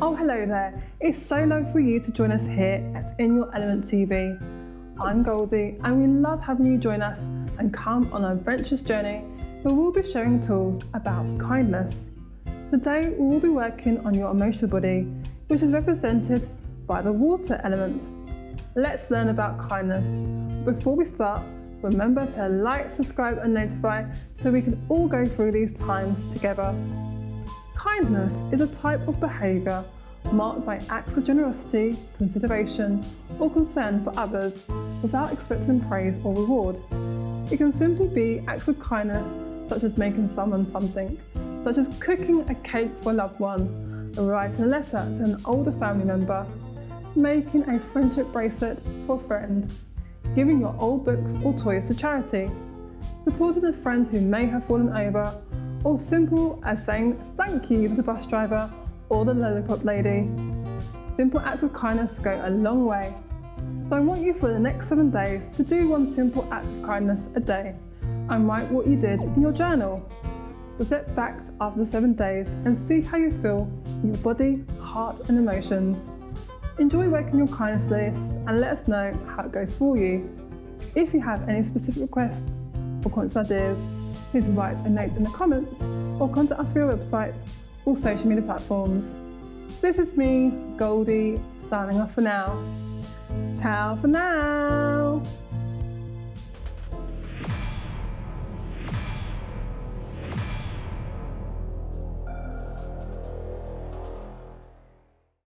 Oh, hello there. It's so lovely for you to join us here at In Your Element TV. I'm Goldie, and we love having you join us and come on our adventurous journey where we'll be sharing tools about kindness. Today, we will be working on your emotional body, which is represented by the water element. Let's learn about kindness. Before we start, remember to like, subscribe, and notify so we can all go through these times together. Kindness is a type of behaviour marked by acts of generosity, consideration, or concern for others without expecting praise or reward. It can simply be acts of kindness such as making someone something, such as cooking a cake for a loved one, or writing a letter to an older family member, making a friendship bracelet for a friend, giving your old books or toys to charity, supporting a friend who may have fallen over, or simple as saying thank you to the bus driver or the lollipop lady. Simple acts of kindness go a long way. So I want you for the next seven days to do one simple act of kindness a day and write what you did in your journal. Reflect back after the seven days and see how you feel in your body, heart and emotions. Enjoy working your kindness list and let us know how it goes for you. If you have any specific requests or content ideas, please write a note in the comments or contact us via our website or social media platforms. This is me, Goldie, signing off for now. Ciao for now!